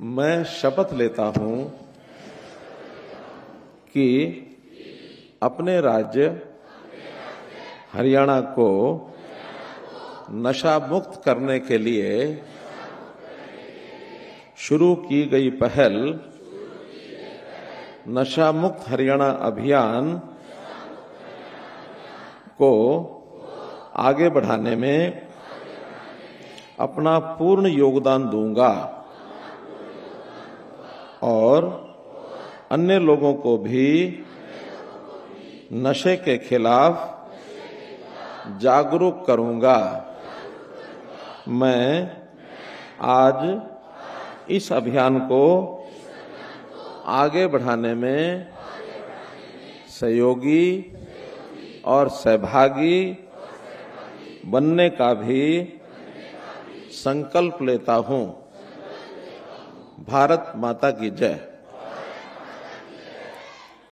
मैं शपथ लेता हूँ कि अपने राज्य, हरियाणा को नशा मुक्त करने के लिए शुरू की गई पहल नशा मुक्त हरियाणा अभियान को आगे बढ़ाने में अपना पूर्ण योगदान दूँगा। और अन्य लोगों को भी नशे के खिलाफ जागरूक करूँगा। मैं आज इस अभियान को आगे बढ़ाने में सहयोगी और सहभागी बनने का भी संकल्प लेता हूँ। भारत माता की जय।